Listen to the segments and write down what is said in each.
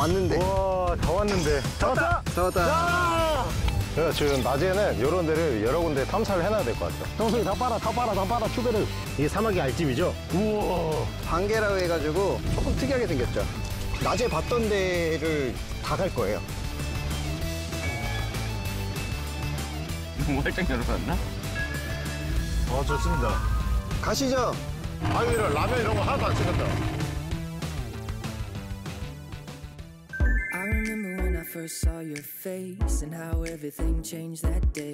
다 왔는데. 와, 다 왔는데. 잡았다! 잡았다. 제가 지금 낮에는 이런 데를 여러 군데 탐사를 해놔야 될 것 같아요. 형수님 다 빨아, 다 빨아, 다 빨아, 추배를. 이게 사마귀 알집이죠? 우와. 반개라고 해가지고 조금 특이하게 생겼죠. 낮에 봤던 데를 다 갈 거예요. 너무 활짝 열어놨나? 어, 좋습니다. 가시죠. 아유, 이런 라면 이런 거 하나도 안 찍었다. first saw your face and how everything changed that day.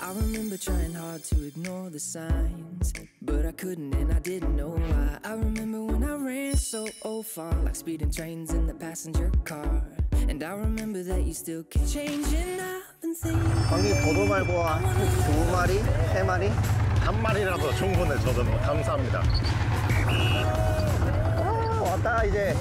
I remember trying hard to ignore the signs, but I couldn't and I didn't know why. I remember when I ran so oh far, like speeding trains in the passenger car. And I remember that you still keep changing up and thinking. 방금 도도말보아 두 마리, 세 마리. 한 마리라도 충분해, 저도 뭐 감사합니다. 아, 왔다 이제.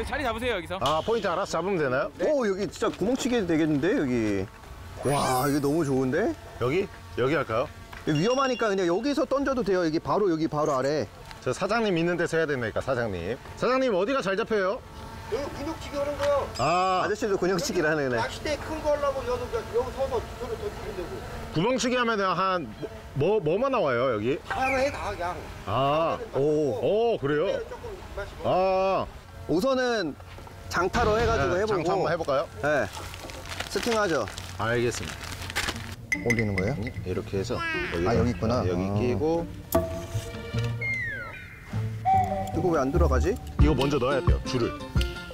여기 자리 잡으세요 여기서. 아, 포인트 알아서 잡으면 되나요? 오 여기 진짜 구멍치기 되겠는데 여기. 와 이거 너무 좋은데? 여기? 여기 할까요? 위험하니까 그냥 여기서 던져도 돼요. 여기 바로 여기 바로 아래. 저 사장님 있는 데서 해야 됩니까, 사장님? 사장님, 어디가 잘 잡혀요? 여기 근육치기 하는 거요. 아, 아저씨도 근육치기를 하네. 낚싯대 큰 거 하려고 여기 여기 서서 손을 던지면 되고. 구멍치기 하면 한, 뭐, 뭐만 나와요, 여기? 하나 해다 그냥. 아, 오. 오, 그래요? 조금 마시고. 아, 우선은 장타로 해가지고 네, 해보고. 장타 한번 해볼까요? 네. 스팅하죠. 알겠습니다. 올리는 거예요? 이렇게 해서 아, 여기 있구나. 여기 아. 끼고 이거 왜 안 들어가지? 이거 먼저 넣어야 돼요 줄을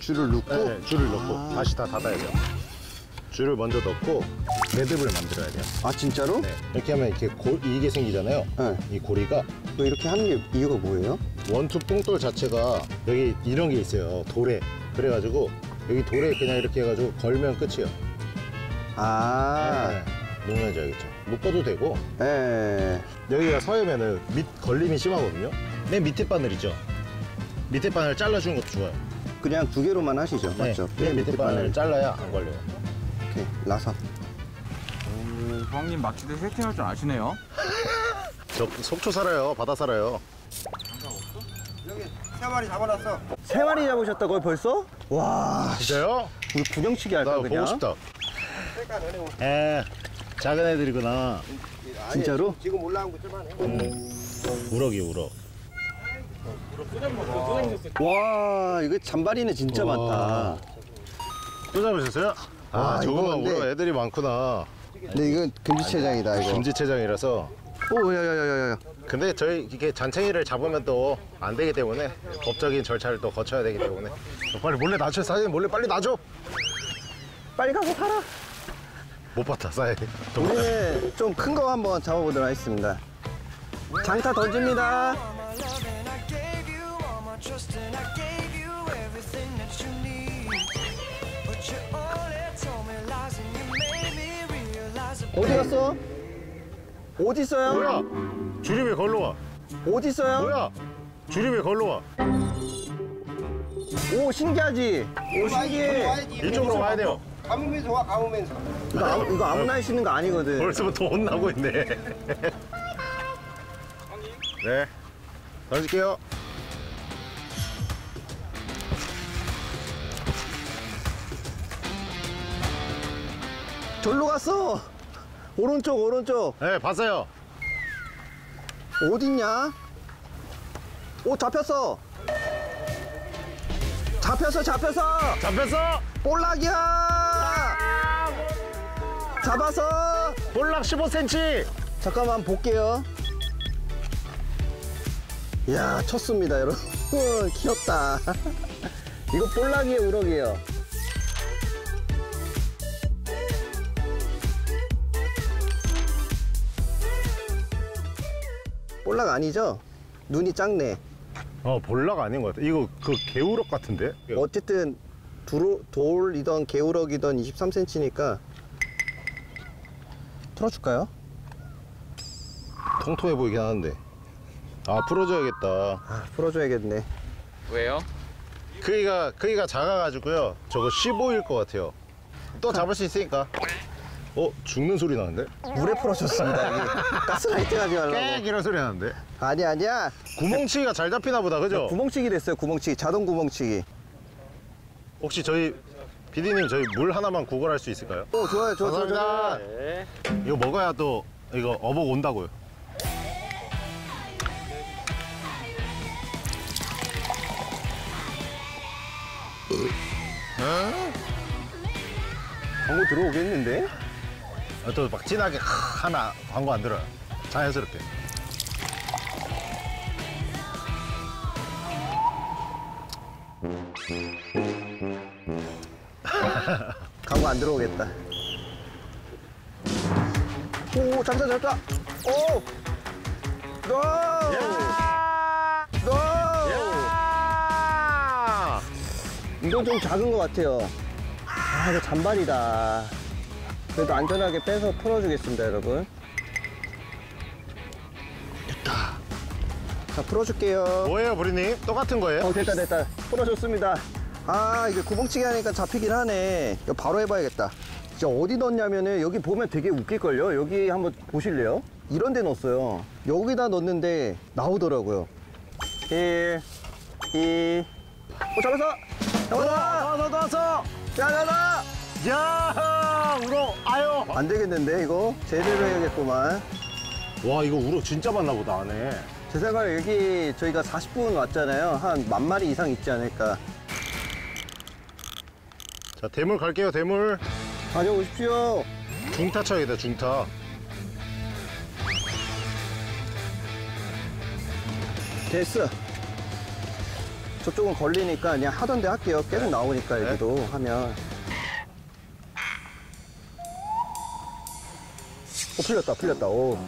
줄을 넣고. 네, 줄을 넣고 아. 다시 다 닫아야 돼요 줄을 먼저 넣고 매듭을 만들어야 돼요 아 진짜로? 네. 이렇게 하면 이렇게 골, 이게 생기잖아요 네. 이 고리가 왜 이렇게 하는 게 이유가 뭐예요? 원투 뽕돌 자체가 여기 이런 게 있어요 돌에 그래가지고 여기 돌에 그냥 이렇게 해가지고 걸면 끝이에요 아. 네. 녹여야죠 알겠죠 묶어도 되고 네. 여기가 서해면은 밑 걸림이 심하거든요 맨 밑에 바늘 있죠 밑에 바늘 잘라주는 것도 좋아요 그냥 두 개로만 하시죠. 맞죠? 네, 밑에 바늘 잘라야 안 걸려요. 오케이. 라사. 부장님 막치대 세팅할 줄 아시네요. 저 속초 살아요. 바다 살아요. 세 마리 잡아놨어. 세 마리 잡으셨다고요 벌써? 와. 진짜요? 우리 구경치기 나 할까 보고 그냥? 싶다. 안 해고. 에, 작은 애들이구나. 진짜로? 지금 올라온 거 좀만 해. 우럭이 우럭. 와 이거 잔바리는 진짜 와. 많다. 또 잡으셨어요? 아, 와, 저거만 이거 근데- 우럭 애들이 많구나. 근데 이건 금지체장이다 이거. 금지체장이라서. 오 야야야야야. 근데 저희 이게 잔챙이를 잡으면 또 안 되기 때문에 법적인 절차를 또 거쳐야 되기 때문에 빨리 몰래 놔줘 사장님 몰래 빨리 놔줘 빨리 가서 살아. 못 봤다 사장님 우리는 좀 큰 거 한번 잡아보도록 하겠습니다. 장타 던집니다. 어디 갔어? 어디 있어요? 뭐야 왜 걸러 와 어디 있어요? 뭐야 왜 걸러 와오 신기하지? 오 신기해. 와야지. 이쪽으로 와야 돼요 감으면서 와 감으면서. 이거, 아무, 이거 아무나 할 수 있는 거 아니거든. 벌써부터 혼나고 있네. 네. 던질게요. 절로 갔어. 오른쪽 오른쪽. 네, 봤어요. 어딨냐? 오 잡혔어. 잡혔어 잡혔어. 잡혔어! 볼락이야. 잡아서. 볼락 15cm! 잠깐만 볼게요. 이야 쳤습니다 여러분. 귀엽다. 이거 볼락이에요 우럭이에요. 볼락 아니죠? 눈이 작네. 어, 볼락 아닌 것 같아. 이거 그 개우럭 같은데? 어쨌든 두루, 돌이던 개우럭이던 23cm니까 풀어줄까요? 통통해 보이긴 하는데. 아, 풀어줘야겠다. 아, 풀어줘야겠네. 왜요? 크기가, 크기가 작아가지고요. 저거 15일 것 같아요. 또 잡을 수 있으니까. 어 죽는 소리 나는데? 물에 풀어줬습니다 가스라이팅 하지 깨 말라고 이런 소리 나는데? 아니야 아니야 구멍치기가 잘 잡히나 보다 그죠? 구멍치기 됐어요 구멍치기 자동 구멍치기 혹시 저희 PD님 저희 물 하나만 구걸할 수 있을까요? 오 좋아요 좋아 좋아 좋아 감사합니다. 이거 먹어야 또 이거 어복 온다고요. 광고 들어오겠는데? 아, 또막 진하게 하나 광고 안 들어요. 자연스럽게. 광고 안 들어오겠다 오 잡자 잡자 oh no! No! 아! 이건 좀 작은 것 같아요. 아, 이거 잔발이다. 그래도 안전하게 빼서 풀어주겠습니다, 여러분. 됐다. 자, 풀어줄게요. 뭐예요, 부리님? 똑같은 거예요? 어, 됐다, 됐다. 풀어줬습니다. 아, 이게 구멍치기 하니까 잡히긴 하네. 이거 바로 해봐야겠다. 진짜 어디 넣냐면은 여기 보면 되게 웃길걸요? 여기 한번 보실래요? 이런 데 넣었어요. 여기다 넣었는데 나오더라고요. 1, 2, 어, 잡았어! 잡았어! 나왔어, 나왔어! 야, 야, 야! 야! 우럭, 아유! 안 되겠는데, 이거? 제대로 해야겠구만. 와, 이거 우럭 진짜 많나 보다, 안에. 제 생각에 여기 저희가 40분 왔잖아요. 한 만 마리 이상 있지 않을까. 자, 대물 갈게요, 대물. 가져오십시오. 중타 쳐야겠다, 중타. 됐어. 저쪽은 걸리니까 그냥 하던 데 할게요. 계속 나오니까 여기도 하면. 어, 풀렸다, 풀렸다. 오,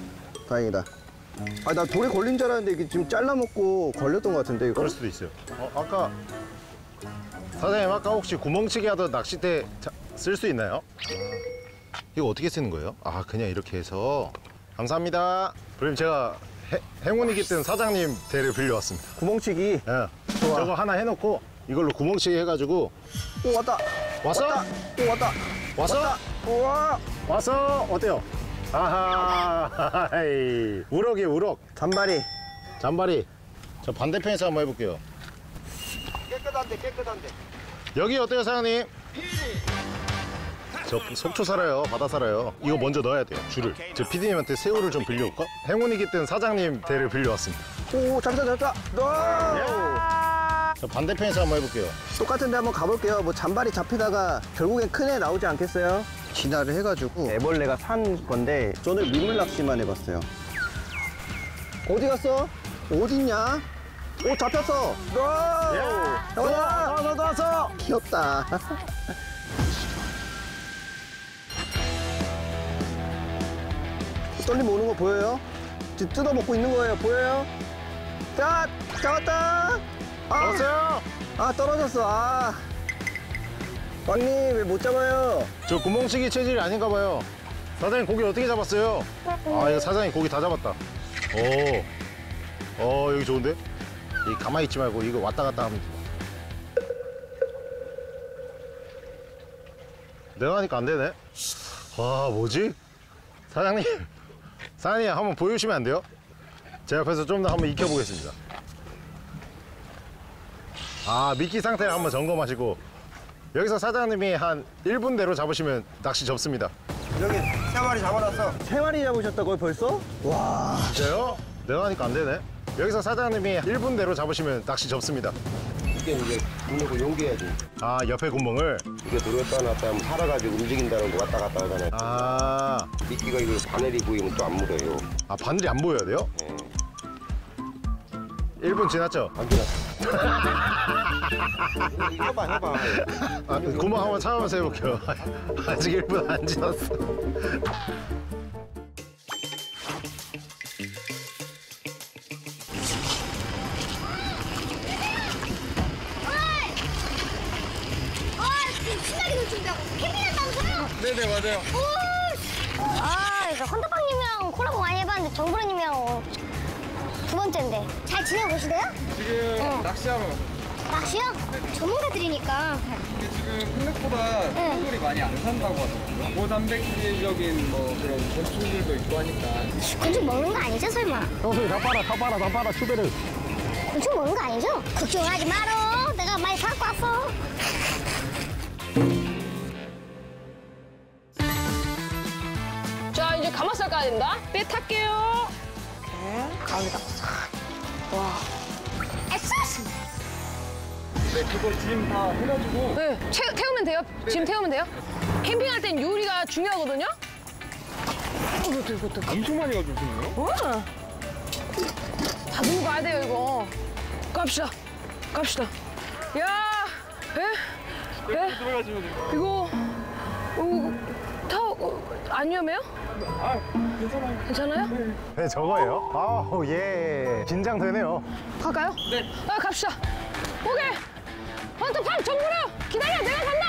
다행이다. 아, 나 돌에 걸린 줄 알았는데 이게 지금 잘라먹고 걸렸던 것 같은데, 이거? 그럴 수도 있어요. 어, 아까 사장님 아까 혹시 구멍치기 하던 낚싯대 쓸 수 있나요? 이거 어떻게 쓰는 거예요? 아 그냥 이렇게 해서 감사합니다. 그럼 제가 해- 행운이 깃든 사장님 대를 빌려왔습니다. 구멍치기. 예. 저거 하나 해놓고 이걸로 구멍치기 해가지고 오, 왔다. 왔어? 왔다. 오, 왔다. 왔어? 우와. 왔어? 어때요? 아하. 우럭이 우럭 잔바리. 잔바리. 저 반대편에서 한번 해볼게요. 깨끗한데 깨끗한데. 여기 어때요 사장님? 저 속초 살아요 바다 살아요 이거 먼저 넣어야 돼요 줄을 저 PD님한테 새우를 좀 빌려올까? 행운이 깃든 사장님 대를 빌려왔습니다 Oh. No! 저 반대편에서 한번 해볼게요 똑같은데 한번 가볼게요. 뭐 잔발이 잡히다가 결국엔 큰 애 나오지 않겠어요? 진화를 해가지고 애벌레가 산 건데 저는 민물 낚시만 해봤어요. 어디 갔어? 어딨냐? 오 잡혔어. No! 잡았다. 나왔어 나왔어 귀엽다. 떨림 오는 거 보여요? 지금 뜯어 먹고 있는 거예요. 보여요? 자, 잡았다. 아, 나왔어요 아 떨어졌어. 아. 왕님 왜 못 잡아요? 저 구멍치기 체질이 아닌가 봐요 사장님 고기 어떻게 잡았어요? 아 이거 사장님 고기 다 잡았다 오, 어 여기 좋은데? 이 가만히 있지 말고 이거 왔다 갔다 하면 돼 내가 하니까 안 되네 와 뭐지? 사장님 사장님 한번 보여주시면 안 돼요? 제 옆에서 좀 더 한번 익혀보겠습니다 아 미끼 상태를 한번 점검하시고 여기서 사장님이 한 1분 대로 잡으시면 낚시 접습니다 여기 세 마리 잡아놨어. 세 마리 잡으셨다고요 벌써? 와. 진짜요? 내가 하니까 안 되네. 여기서 사장님이 1분 대로 잡으시면 낚시 접습니다. 이게 이제 물고 용기해야지. 아, 옆에 구멍을. 이게 들어갔다 놨다 하면 살아가지고 움직인다는 거 왔다 갔다 하잖아요. 아, 미끼가 이거 바늘이 보이면 또 안 물어요. 아 바늘이 안 보여야 돼요? 네. 1분 지났죠? 안 지났어. 해봐 해봐. 아, 구멍 한번 참으면서 해볼게요. 아직 1분 안 지났어. 아? 네네, 맞아요. 오! 아, 이거 헌터빵님이랑 콜라보 많이 해봤는데 정부로님이랑 두 번째인데. 잘 지내고 계시대요? 지금 낚시하러 낚시요? 전문가들이니까. 이게 지금 생각보다 네. 생물이 많이 안 산다고 하더라고요. 고단백질적인 뭐 그런 곤충들도 있고 하니까 곤충 먹는 거 아니죠, 설마? 형수님 다 빨아 다 빨아 다 빨아 추배를 곤충 먹는 거 아니죠? 걱정하지 마라. 내가 많이 갖고 왔어. 자 이제 가마살 까야 된다. 배 탈게요. 에스스! 네, 그거 짐 다 해가지고 네, 채, 태우면 돼요. 짐 태우면 돼요. 캠핑할 땐 요리가 중요하거든요. 이것도 이것도. 엄청 많이 가져오시네요. 어? 다 들고 가야 돼요 이거. 갑시다. 갑시다. 야, 배, 배. 들어가시면 돼요. 이거, 이거 안 위험해요? 아, 괜찮아요. 괜찮아요? 네 저거예요? 아우 예 긴장되네요 갈까요? 네. 아, 갑시다. 오케이. 헌터팡 정부로 기다려. 내가 간다.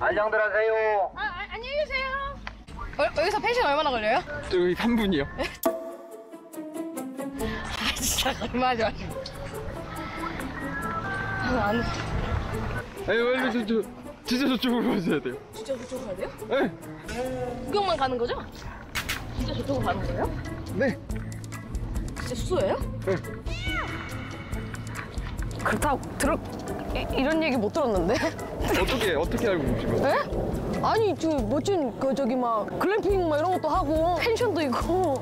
안녕들 하세요. 아, 아, 안녕히 계세요. 어, 여기서 펜션 얼마나 걸려요? 저기 3분이요. 아, 진짜 거짓말하지 마시고. 아, 안, 아니, 저, 저, 진짜 저쪽으로 가셔야 돼요. 진짜 저쪽으로 가야 돼요? 네. 구경만 가는 거죠? 진짜 저쪽으로 가는 거예요? 네. 진짜 수소예요? 네. 그렇다고 들어 이, 이런 얘기 못 들었는데? 어떻게, 어떻게 알고 거예요? 에? 아니 저 멋진 그 저기 막 글램핑 막 이런 것도 하고 펜션도 있고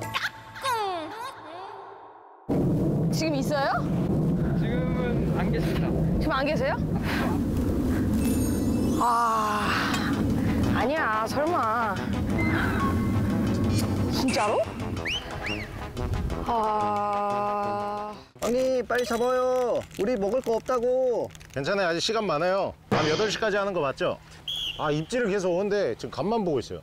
지금 있어요? 지금은 안 계십니다. 지금 안 계세요? 아 아니야 설마 진짜로? 아 형님 빨리 잡아요. 우리 먹을 거 없다고. 괜찮아요 아직 시간 많아요 밤 8시까지 하는 거 맞죠? 아 입질을 계속 오는데 지금 간만 보고 있어요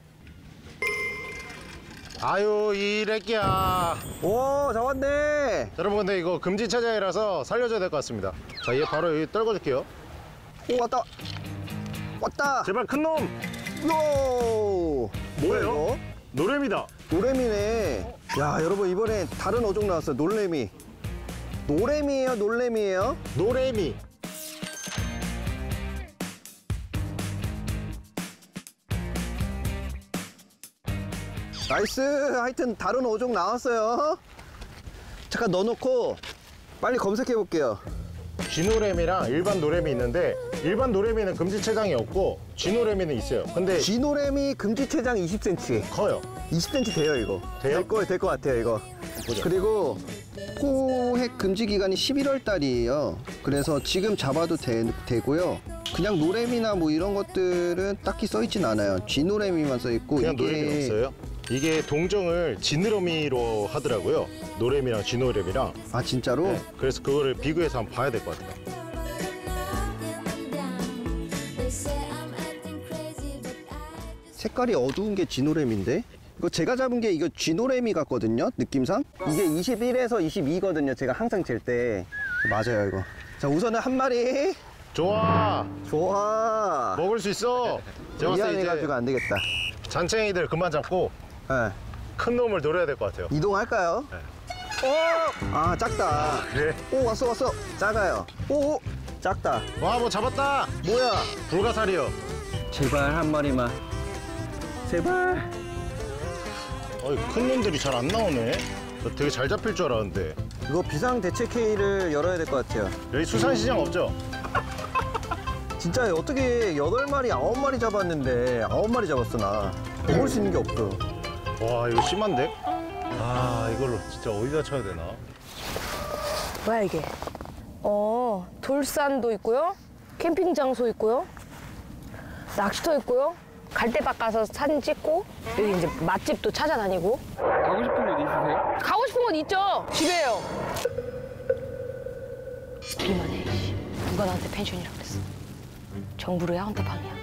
아유 이 래끼야 오 잡았네. 여러분 근데 이거 금지 체장이라서 살려줘야 될 것 같습니다 자 얘 바로 여기 떨궈줄게요 오 왔다. 왔다. 제발 큰놈 요. 이거? 노래미다 노래미네. 야 여러분 이번에 다른 어종 나왔어요. 놀래미. 노래미예요, 놀래미예요? 노래미 nice. 하여튼 다른 어종 나왔어요. 잠깐 넣어놓고 빨리 검색해 볼게요. 쥐노래미랑 일반 노래미 있는데 일반 노래미는 금지 체장이 없고 쥐노래미는 있어요 근데 쥐노래미 금지체장 20cm. 커요 20cm 돼요 이거. 돼요? 될 거, 될것 같아요 이거. 보자. 그리고 포획 금지 기간이 11월 달이에요. 그래서 지금 잡아도 되, 되고요. 그냥 노래미나 뭐 이런 것들은 딱히 써 있진 않아요. 쥐노래미만 써 있고 그냥 노래미 없어요 이게 동정을 지느러미로 하더라고요 노래미랑 쥐노래미랑 아 진짜로? 네, 그래서 그거를 비교해서 한번 봐야 될 것 같아요 색깔이 어두운 게 쥐노래미인데? 이거 제가 잡은 게 이거 쥐노래미 같거든요, 느낌상? 이게 21에서 22거든요, 제가 항상 잴 때. 맞아요, 이거. 자, 우선은 한 마리. 좋아 좋아. 먹을 수 있어 미안해가지고 안 되겠다. 잔챙이들 그만 잡고 예. 큰 놈을 노려야 될 것 같아요 이동할까요? 네. 오! 아, 작다. 그래 오, 왔어, 왔어. 작아요. 오, 오, 작다. 와 뭐 잡았다 뭐야? 불가사리요 제발 한 마리만. 제발. 어이, 큰 놈들이 잘 안 나오네 저 되게 잘 잡힐 줄 알았는데 이거 비상 대책 회의를 열어야 될 것 같아요. 여기 수산시장 없죠? 진짜 어떻게 여덟 마리 아홉 마리 잡았는데 아홉 마리 잡았어 나 먹을 수 있는 게 없어 와 이거 심한데? 아 이걸로 진짜 어디다 쳐야 되나? 뭐야 이게? 어 돌산도 있고요, 캠핑 장소 있고요, 낚시터 있고요, 갈대밭 가서 사진 찍고 여기 이제 맛집도 찾아다니고 가고 싶은 곳 있으세요? 가고 싶은 곳 있죠? 집에요. 우리만 해. 씨. 누가 나한테 펜션이라고 그랬어? 정부로야 헌터팡이야.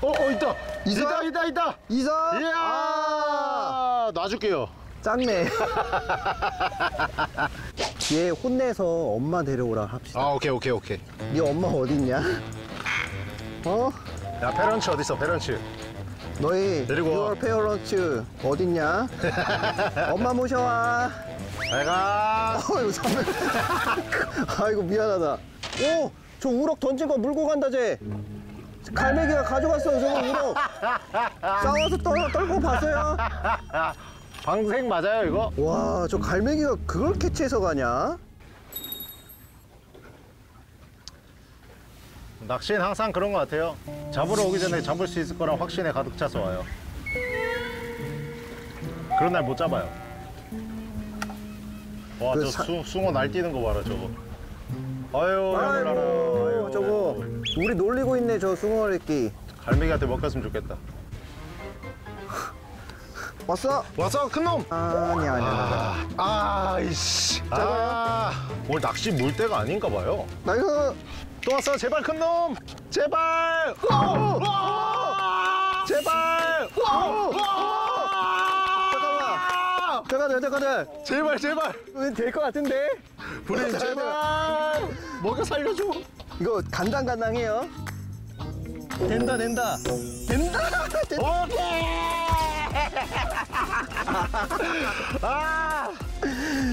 어, 어 있다. 이사? 있다, 있다, 있다. 이사? 이야, 아, 놔줄게요. 작네. 얘 혼내서 엄마 데려오라 합시다. 아, 오케이, 오케이, 오케이. 네 엄마 어딨냐? 어? 야, 페런츠 어디 있어, 페런츠? 너희 데리고 와. 6월 페어런츠 어딨냐? 엄마 모셔와. 내가 아이고 잠깐. 아이고 미안하다. 오, 저 우럭 던진 거 물고 간다 쟤. 갈매기가 가져갔어요 저거 우럭. 싸워서 떨, 떨고 봤어요? 방생 맞아요, 이거? 와, 저 갈매기가 그걸 캐치해서 가냐? 낚시는 항상 그런 것 같아요. 잡으러 오기 전에 잡을 수 있을 거란 확신에 가득 차서 와요. 그런 날 못 잡아요. 와, 그저 사- 숭, 숭어 날뛰는 거 봐라, 저거. 아유. 아이고, 아유, 저거. 우리 놀리고 있네 저 숭어 새끼. 갈매기한테 먹혔으면 좋겠다. 왔어? 왔어, 큰 놈! 아니 아니. 아, 아, 이씨. 아, 오늘 낚시 물때가 아닌가 봐요. Nice. 또 왔어, 제발 큰 놈! 제발! 오! 오! 제발! 오! 잠깐만. 잠깐만 잠깐만. 제발, 제발! 될것 같은데? 브레인 제발! 먹여 살려줘! 이거 간당간당해요. 된다 된다. 된다. 된다. 오케이! 아!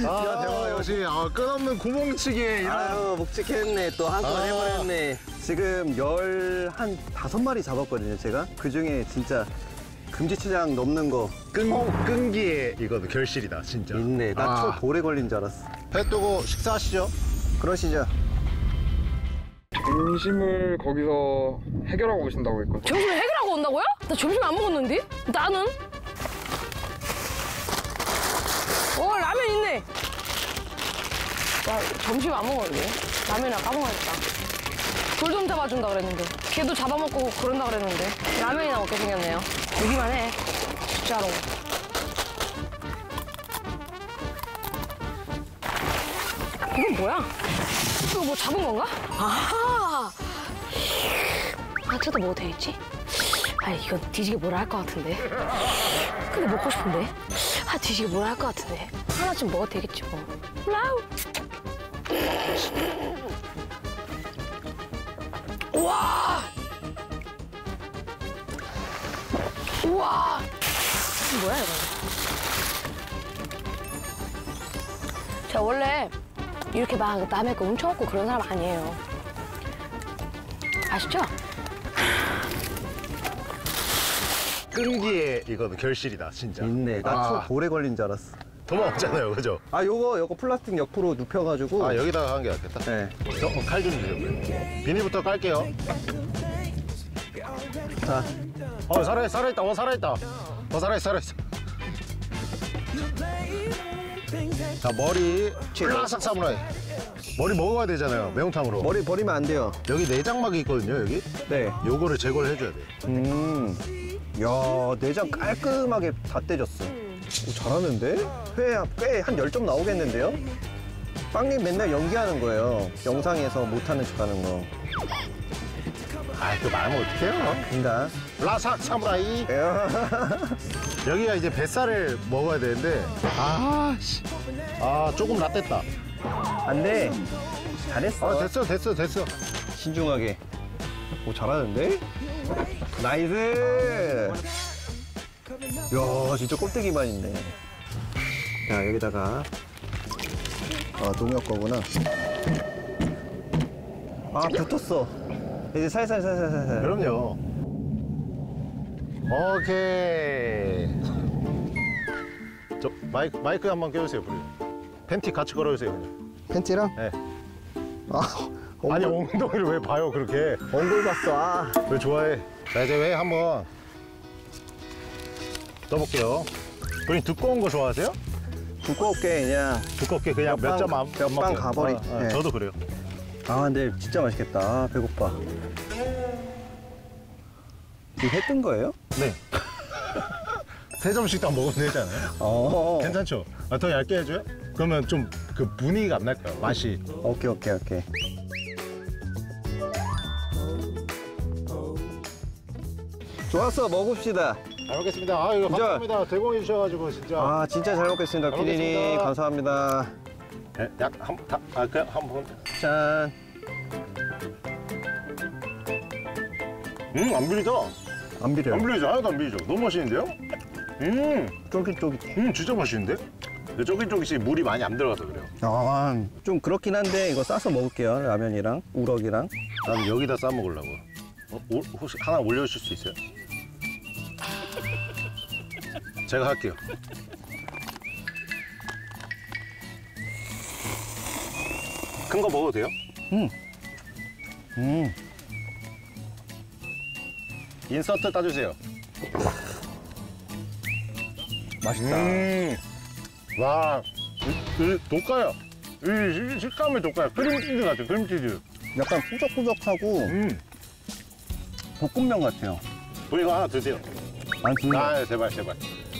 아, 대박, 역시. 아, 끝없는 구멍치기에 이런. 아유 묵직했네 또 한 건 아. 해버렸네. 지금 열 한 다섯 마리 잡았거든요 제가. 그 중에 진짜 금지치장 넘는 거 끈, 끈기에 이거는 결실이다, 진짜. 있네. 나 아. 초 돌에 걸린 줄 알았어. 배 뜨고 식사하시죠. 그러시죠. 점심을 거기서 해결하고 오신다고 했거든요. 점심 해결하고 온다고요? 나 점심 안 먹었는데? 나는? 어 라면 있네. 나 점심 안 먹었는데? 라면이나 까먹었다. 돌 좀 잡아준다 그랬는데. 걔도 잡아먹고 그런다 그랬는데. 라면이나 먹게 생겼네요. 보기만 해. 진짜로. 이건 뭐야? 이거 뭐 잡은 건가? 아하! 아, 뜯어 먹어도 되겠지? 아, 이거 뒤지게 뭐라 할 것 같은데. 근데 먹고 싶은데. 아, 뒤지게 뭐라 할 것 같은데. 하나쯤 먹어도 되겠지 뭐. 라우! 우와! 우와! 이거 뭐야, 이거? 제가 원래 이렇게 막 남의 거 훔쳐먹고 그런 사람 아니에요. 아시죠? 끈기에 이거는 결실이다, 진짜. 있네. 나 아. 초 돌에 걸린 줄 알았어. 도망 없잖아요, 그죠? 아 요거 요거 플라스틱 옆으로 눕혀가지고. 아, 여기다가 한 게 낫겠다. 네. 저, 어, 칼좀 주세요. 비닐부터 깔게요. 자, 어, 살아있, 살아있다. 어, 살아있다. 어, 살아있어, 살아있어. 자, 머리. 플라삭 사무라이. 머리 먹어야 되잖아요, 매운탕으로. 머리 버리면 안 돼요. 여기 내장막이 있거든요, 여기. 네. 요거를 제거를 해줘야 돼요. 음. 야 내장 깔끔하게 다 떼졌어. 오, 잘하는데? 회꽤 한 열 점 나오겠는데요? 빵님 맨날 연기하는 거예요. 영상에서 못하는 척하는 거. 아, 그 말하면 어떡해요? 인가? 라삭 사무라이. 여기가 이제 뱃살을 먹어야 되는데. 아, 씨. 아, 조금 라떼다. 안 돼. 잘했어. 아, 됐어, 됐어, 됐어. 신중하게. 오, 잘하는데? Nice! 야, 진짜 껍데기만 있네. 자, 여기다가. 아, 농협 거구나. 아, 붙었어. 이제 살살, 살살, 살살. 그럼요. 오케이. 저 마이크 마이크 한번 껴주세요, 부리. 팬티 같이 걸어주세요, 그냥. 팬티랑? 네. 아, 아니 엉덩, 엉덩이를 왜 봐요, 그렇게? 엉덩이 봤어. 아. 왜 좋아해? 자 이제 왜 한번 떠볼게요. 부리 두꺼운 거 좋아하세요? 두껍게 그냥. 두껍게 그냥 몇몇점 방, 안. 몇방 가버리. 아, 아, 네. 저도 그래요. 아, 근데 진짜 맛있겠다. 아, 배고파. 이거 해뜬 거예요? 네. 세 점씩 다 먹으면 되잖아요. 어. 괜찮죠? 아, 더 얇게 해줘요? 그러면 좀그 무늬가 안 날까요? 맛이. 오케이, 오케이, 오케이. 좋았어 먹읍시다 잘 먹겠습니다. 아 이거. 감사합니다. 제공해 주셔가지고 진짜. 아 진짜 잘 먹겠습니다 잘 피디님 먹겠습니다. 감사합니다 네, 약한 다, 아 그냥 한번. 짠 음안 비리다. 안 비려요 안 비리죠. 하나도 안 비리죠. 너무 맛있는데요? 음, 쫄깃쫄깃해 음 진짜 맛있는데? 쫄깃쫄깃이 물이 많이 안 들어가서 그래요. 아좀 그렇긴 한데 이거 싸서 먹을게요 라면이랑 우럭이랑 나는 여기다 싸 먹으려고. 어, 오- 혹시 하나 올려주실 수 있어요? 제가 할게요. 큰 거 먹어도 돼요? 음 인서트 따주세요. 맛있다 음, 와, 이, 이. 이, 이 식감이 똑같아요. 크림치즈 같아요, 크림치즈. 약간 꾸덕꾸덕하고 음, 볶음면 같아요 뭐 이거 하나 드세요. 안 드세요? 아, 제발, 제발.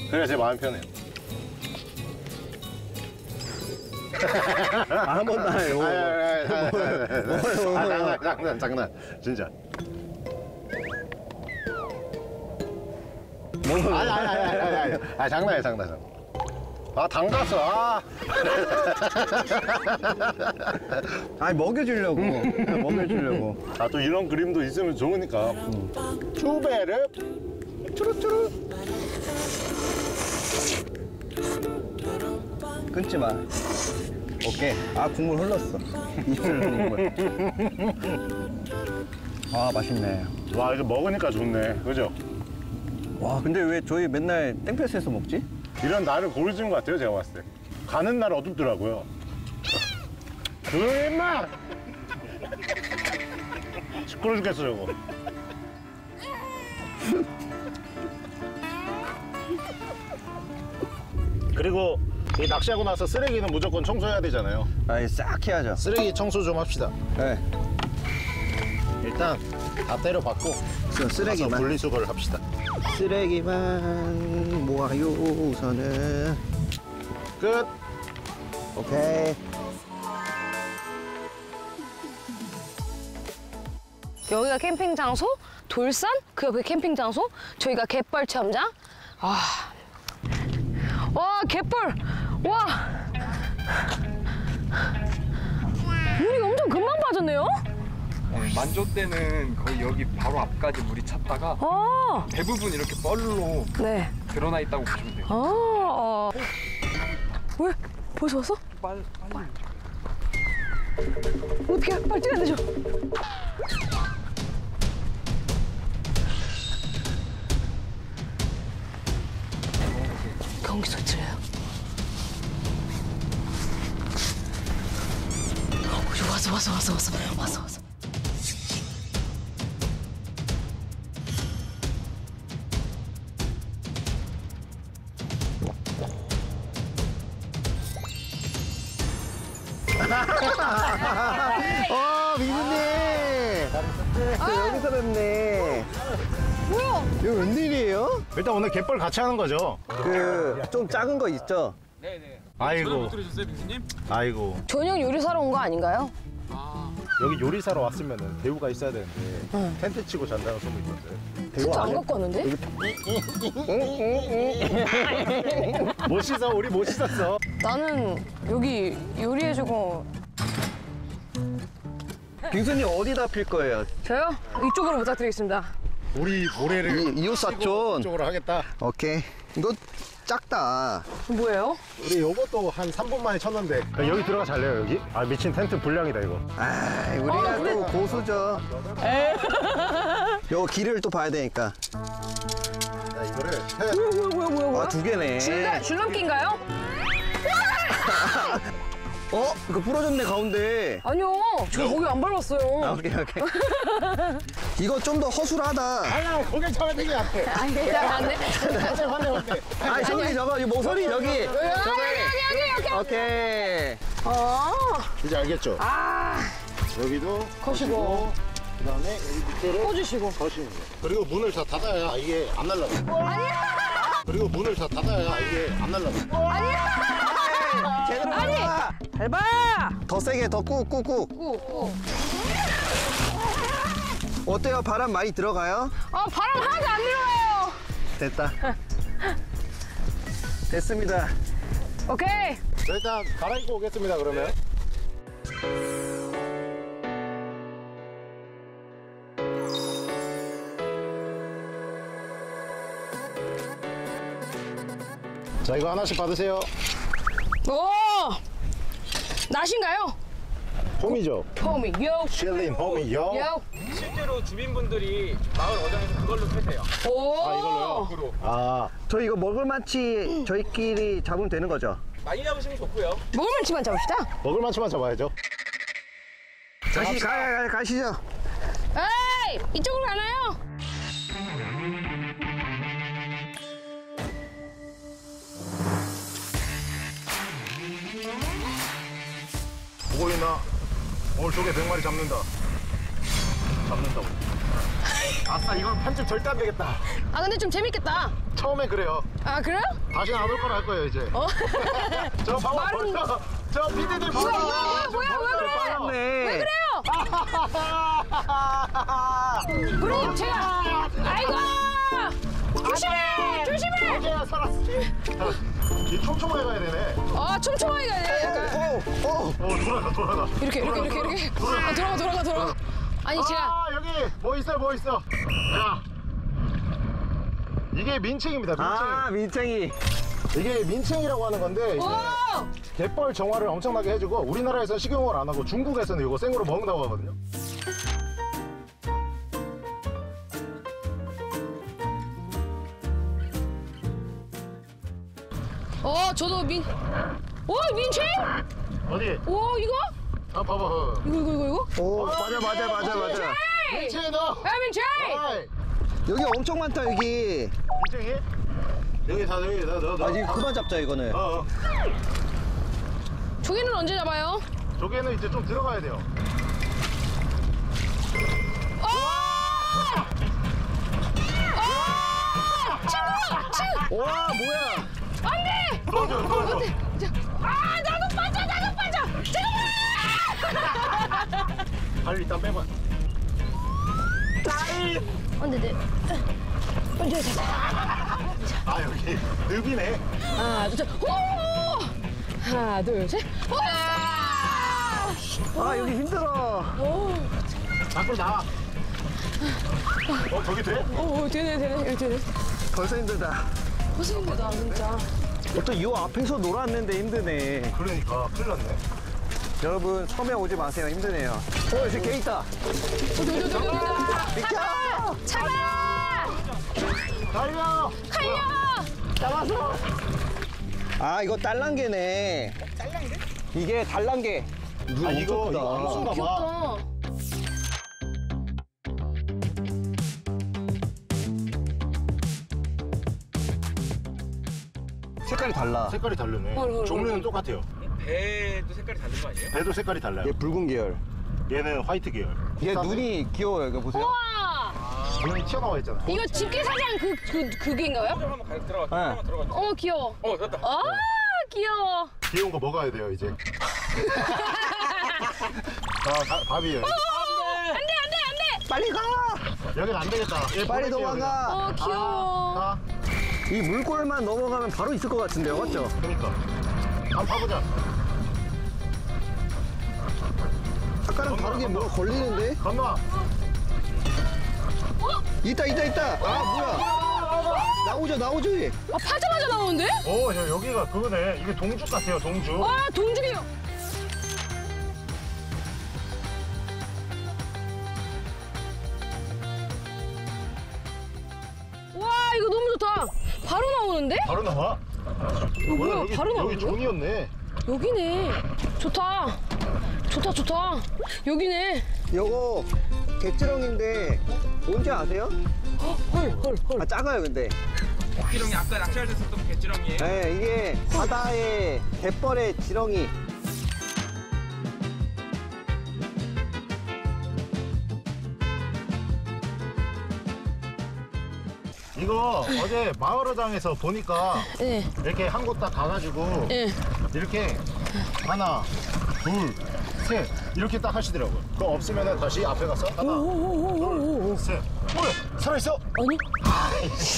그래야 제 마음 편해요. 아, 한 번도 안 해요 아, 아, 아, 아, 아, 아, 장난, 장난, 장난. 진짜. 먹어요 아니, 아니, 아니, 아니, 아니, 아니. 아, 장난이야, 장난, 장난. 아, 담갔어. 아. 아니 먹여주려고 먹여주려고 아, 또 이런 그림도 있으면 좋으니까. 쭈베르, 쭈루쭈루. 끊지 마 오케이 아 국물 흘렀어 이물 국물 아 맛있네 와, 이거 먹으니까 좋네. 그죠? 와 근데 왜 저희 맨날 땡볕에서 먹지? 이런 날을 고르신 것 같아요, 제가 봤을 때. 가는 날 어둡더라고요. 조용히 임마! 시끄러 죽겠어, 저거. 그리고 이 낚시하고 나서 쓰레기는 무조건 청소해야 되잖아요. 아이 싹 해야죠 쓰레기 청소 좀 합시다. 네 일단 다 때려받고 저 가서 쓰레기만 분리수거를 합시다. 쓰레기만 모아요 우선은 끝! 오케이 여기가 캠핑 장소, 돌산, 그 옆에 캠핑 장소, 저희가 갯벌 체험장. 아, 와 갯벌, 와 물이 엄청 금방 빠졌네요. 네, 만조 때는 거의 여기 바로 앞까지 물이 찼다가 어, 대부분 이렇게 뻘로 네. 드러나 있다고 보시면 돼요. 어, 어. 왜? 벌써 왔어? 빨리 빨리. 어떻게 빨리 뛰어야 되죠? 경기 소리 들려요? 어, 왔어 왔어 왔어 왔어 왔어 왔어 어 미수님 여기서 뵙네 뭐야? 이거 웬일이에요? 일단 오늘 갯벌 같이 하는 거죠? 그 좀 작은 거 있죠? 네네. 아이고. 들으셨어요, 빈수님? 아이고. 저녁 요리 사러 온 거 아닌가요? 여기 요리사로 왔으면 대우가 있어야 되는데 텐트 치고 잔다는 소문이 있던데 진짜 안 갖고 왔는데? 못 씻어 우리 못 씻었어 나는 여기 요리해주고 빙수님 어디다 필 거예요? 저요? 이쪽으로 부탁드리겠습니다. 우리 모래를 이, 이웃사촌 쪽으로 하겠다 오케이 이거 작다. 뭐예요? 우리 요것도 한 3분 만에 쳤는데. 여기 들어가 잘래요 여기? 아 미친 텐트 불량이다 이거. 아 우리가 또 고수죠. 요거 길을 또 봐야 되니까. 야 이거를 뭐야 뭐야 뭐야 뭐야 뭐야? 아두 개네. 줄넘, 줄넘기인가요? 어? 이거 부러졌네 가운데 아니요 저 거기 안 아, 밟았어요. 오케이 오케이 이거 좀 더 허술하다 아야 거기 잡아야 되게 앞에 아니 괜찮네. 맞네 맞네 맞네 아 저기 저거 이 모서리 여기 아니 아니 아니 여기. 오케이 아 이제 알겠죠? 아, 여기도 거시고 그 다음에 여기 밑으로 꽂으시고. 거시는 거 그리고 문을 다 닫아야 이게 안 날라가 그리고 문을 다 닫아야 이게 안 날라가 제대로 아니. 밟아. 더 세게 더 꾹 꾹꾹 꾹 꾹. 어때요? 바람 많이 들어가요? 어, 바람 하나도 안 들어가요. 됐다. 됐습니다. 오케이. 저 일단 갈아입고 오겠습니다 그러면 자 이거 하나씩 받으세요 오! 낫인가요? 홈이죠 홈이 요. 실린 홈이 요 요. 실제로 주민분들이 마을 어장에서 그걸로 패세요. 오. 아 이걸로요? 아저 이거 먹을만치 저희끼리 잡으면 되는 거죠? 많이 잡으시면 좋고요. 먹을만치만 잡읍시다. 먹을 만치만 잡아야죠 가시, 가, 가, 가시죠. 에이! 이쪽으로 가나요? 보고 있나? 오늘 조개 100마리 잡는다 잡는다고 아싸 이건 편집 절대 안 되겠다 아, 근데 좀 재밌겠다. 처음엔 그래요 아, 그래요? 다시는 안 올 거라 할 거예요 이제 어? 저 봐봐 말은- 벌써 저 피디들 봐봐 뭐야, 뭐야, 뭐야, 왜 그래? 빨랐네. 왜 그래요? 그럼 제가 아이고 조심해! 조심해! 조개야 살았어. 이 촘촘하게 가야 되네. 아 촘촘하게 가야 돼 약간. 오, 오. 어. 돌아가 돌아가. 이렇게 이렇게 이렇게 이렇게. 아, 돌아가 돌아가 돌아가. 아니 제가 아 여기 뭐 있어 뭐 있어? 야 이게 민칭입니다 민칭. 아, 민창이. 이게 민칭이라고 하는 건데 오! 갯벌 정화를 엄청나게 해주고 우리나라에서 식용을 안 하고 중국에서는 이거 생으로 먹는다고 하거든요 저도 민. 오, 민채? 어디? 오, 이거? 아 봐봐 이거, 이거, 이거, 이거? 오, 맞아, 맞아, 맞아, 맞아. 에이! 민칭이 너 야, 민채! 여기 엄청 많다, 여기. 민칭이 여기 다 여기 너너너 아, 이거 그만 잡자, 이거는. 어, 어. 조개는 언제 잡아요? 조개는 이제 좀 들어가야 돼요 어! 어! 친구! 친구! 와, 뭐야. 안 돼! 도와줘 도와줘 자, 아, 나도 빠져, 나도 빠져! 잠깐만! 발 일단 빼봐 안 돼, 네. 언제 잡아? 아 여기 늪이네 하나, 둘, 셋. 오! 하나, 둘, 셋. 와! 아, 여기 힘들어. 밖으로 나와 어 저기 돼? 오, 되네, 되네, 이거 되네. 벌써 힘들다. 고생입니다, 진짜. 어떤 요 앞에서 놀았는데 힘드네. 그러니까 큰일 났네 여러분, 섬에 오지 마세요. 힘드네요. 어, 여기 개 있다. 비켜! 잡아! 달려 칼려! 아, 이거 딸랑개네. 이게 달랑개. 아 이거 이거 암수인가 봐 귀엽다. 달라. 색깔이 다르네 헐, 헐, 종류는 똑같아요 배도 색깔이 다른 거 아니에요? 배도 색깔이 달라요 얘 붉은 계열. 얘는 화이트 계열 얘 눈이 귀여워요. 이거 보세요. 우와! 눈이 튀어나와 있잖아 이거 집게 사장 그, 그, 그게인가요? 한번 가 들어가. 네. 한번 들어가. 어, 귀여워. 어 됐다. 아, 귀여워. 귀여운 거 먹어야 돼요 이제 자 가- 밥이에요 안 돼, 안 돼, 안 돼! 빨리 가! 여긴 안 되겠다 얘 빨리 보낼게요, 도망가! 어, 귀여워. 그냥. 가 이 물골만 넘어가면 바로 있을 것 같은데요, 맞죠? 그러니까 한번 봐보자 아까랑 다르게 뭐가 걸리는데? 건너와 있다, 있다, 있다! 아, 뭐야! 나오죠, 나오죠! 얘. 아, 파자마자 나오는데? 오 야, 여기가 그거네 이게 동죽 같아요 동죽 와, 동죽이요. 여기 나오는데? 종이었네 여기네. 좋다. 좋다, 좋다. 여기네. 요거 갯지렁인데 뭔지 아세요? 헐, 헐, 헐. 아, 작아요, 근데. 지렁이 아까 낚시할 때 썼던 개지렁이에요. 네, 이게 바다의 갯벌의 지렁이. 이거 어제 마을어장에서 보니까 예, 이렇게 한곳딱 가가지고 예. 이렇게 하나 둘 셋 이렇게 딱 하시더라고요. 그거 없으면 다시 앞에 가서 하나, 둘, 셋. 어, 살아있어? 아니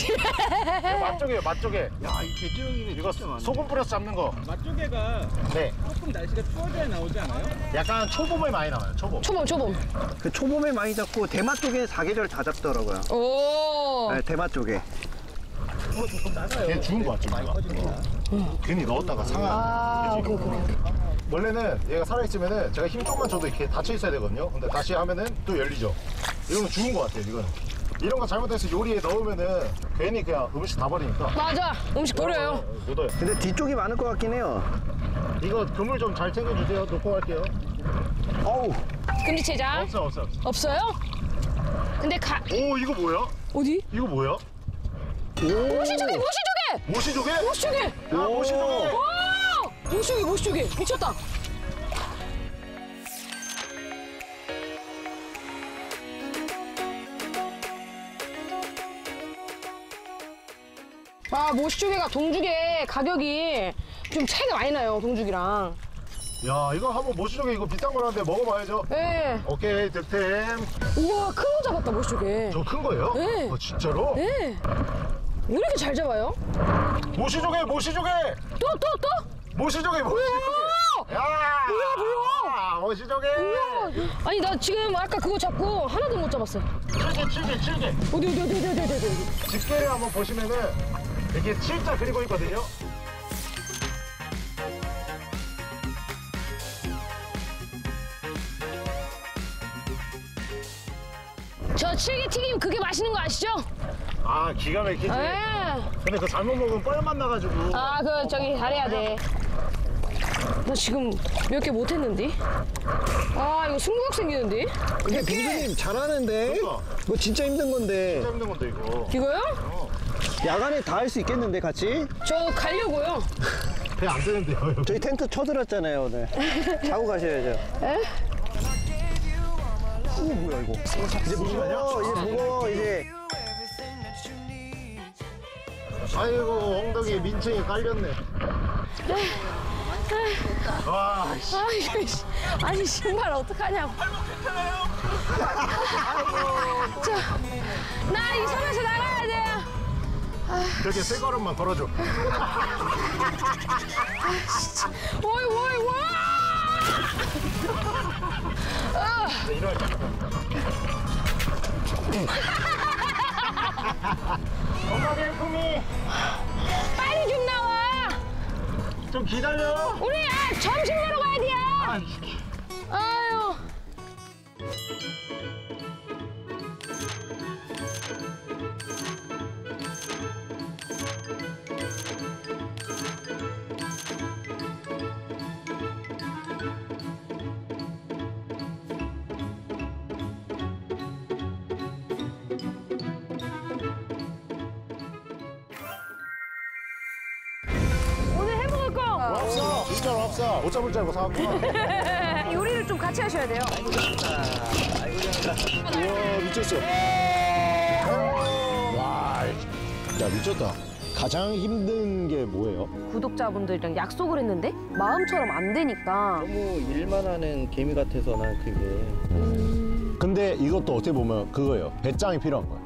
이거 맛조개요, 맛조개. 야, 이 개조형이네. 이거 소금 뿌려서 잡는 거. 맛조개가 네. 조금 날씨가 추워져야 나오지 않아요? 약간 초봄에 많이 나와요, 초봄. 초범 초범 그 초봄에 많이 잡고 대마 쪽에 사계절 다 잡더라고요. 오 네, 대마 쪽에. 걔 죽은 거 같죠, 이거? 괜히 넣었다가 상한. 아, 오케이. 원래는 얘가 살아있으면은 제가 힘 조금만 줘도 이렇게 닫혀 있어야 되거든요. 근데 다시 하면은 또 열리죠. 이거는 죽은 거 같아요, 이거는. 이런 거 잘못해서 요리에 넣으면은 괜히 그냥 음식 다 버리니까. 맞아 음식 버려요 묻어요. 근데 뒤쪽이 많을 것 같긴 해요. 이거 그물 좀 잘 챙겨주세요. 놓고 갈게요. 어우, 금지체장 없어, 없어. 없어. 없어요? 근데 가 오, 이거 뭐야? 어디? 이거 뭐야? 모시조개 모시조개 모시조개? 모시조개 야, 모시조개. 오 모시조개 모시조개 미쳤다 아 모시조개가 동죽에 가격이 좀 차이가 많이 나요 동죽이랑 야, 이거 한번 모시조개 이거 비싼 거라는데 먹어봐야죠. 예 오케이, 득템. 우와 큰 거 잡았다 모시조개 저 큰 거예요? 네. 어, 진짜로? 예. 왜 이렇게 잘 잡아요? 모시조개, 모시조개! 또 또 또? 모시조개, 모시조개! 야! 뭐야, 뭐야? 모시조개! 아니 나 지금 아까 그거 잡고 하나도 못 잡았어요 칠개, 칠개, 칠개! 어디 어디 어디 어디 어디 어디 어디 집게를 한번 보시면은 이렇게 칠자 그리고 있거든요. 칠개 튀김 그게 맛있는 거 아시죠? 아, 기가 막히지. 예. 근데 그거 잘못 먹으면 뻘만 나가지고. 아, 그 저기 잘해야 돼. 나 지금 몇 개 못했는데? 아, 이거 승부욕 생기는데? 근데 교수님 잘하는데? 그러니까. 이거 진짜 힘든 건데. 진짜 힘든 건데 이거. 이거요? 야간에 다 할 수 있겠는데, 같이? 저 가려고요. 배안 되는데요. 여기. 저희 텐트 쳐들었잖아요, 오늘. 자고 가셔야죠. 에? 오, 뭐야, 이거. 이제 무거워, 이제 무거워, 이제. 아이고 엉덩이에 민증이 깔렸네. 와, 씨. 아, 이거, 씨. 아니, 신발 어떡하냐고. 자, 나이 손에서 나가야 돼. 저렇게 세 걸음만 걸어줘. 오이, 오이, 와! 이 런. 엉덩이 품이 빨리 좀 나와. 좀 기다려. 우리 아, 점심 먹으러 가야 돼요. 아, 진짜로 없어. 못 잡을 줄 알고 사왔구나. 요리를 좀 같이 하셔야 돼요. 우와 미쳤어. 와, 야 미쳤다. 가장 힘든 게 뭐예요? 구독자분들이랑 약속을 했는데 마음처럼 안 되니까 너무 일만 하는 개미 같아서 난 그게. 근데 이것도 어떻게 보면 그거예요. 배짱이 필요한 거야.